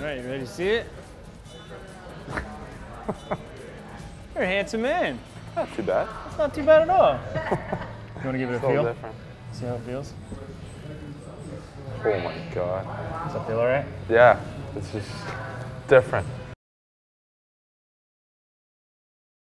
All right, you ready to see it? You're a handsome man. Not too bad. It's not too bad at all. you want to give it a It's a feel? different. See how it feels? Oh my god. Does that feel all right? Yeah, it's just different.